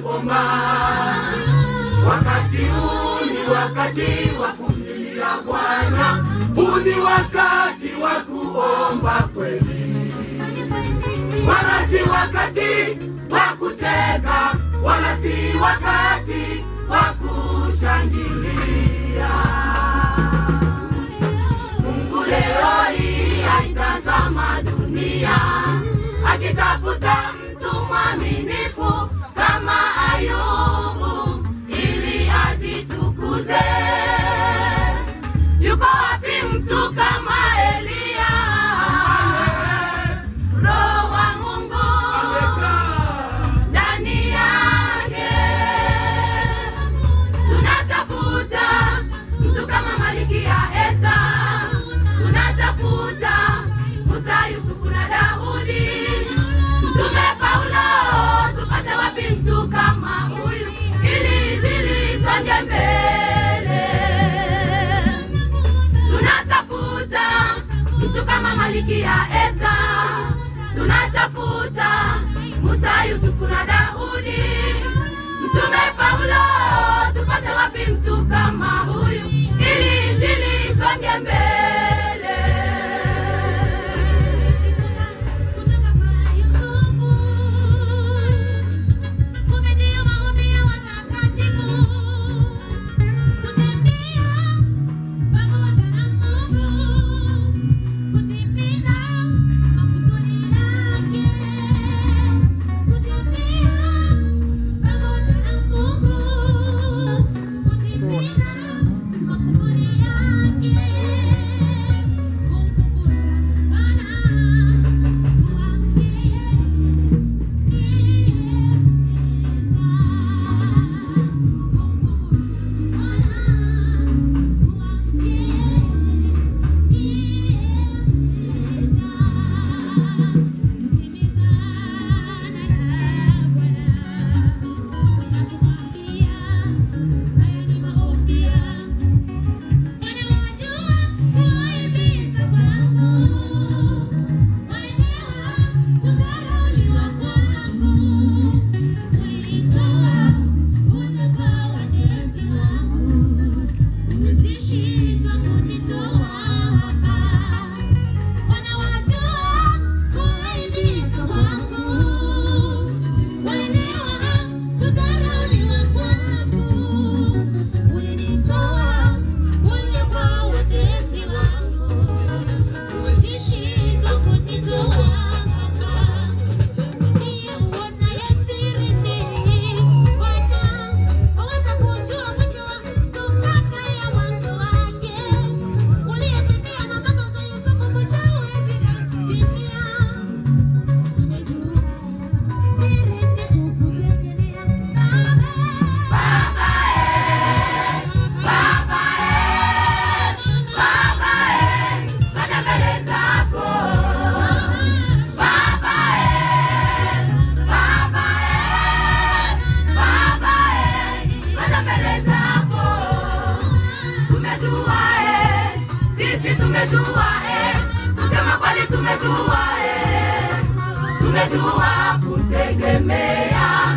kujifumba. Wakati huu ni wakati wa kumlilia Bwana, huu ni wakati wa kuomba kweli, wala si wakati wa kucheka, wala si wakati wa kushangilia. Mungu leo hii aitazama dunia akitafuta que a tumejua eh, kusema kweli tumejua eh, tumejua kutegemea.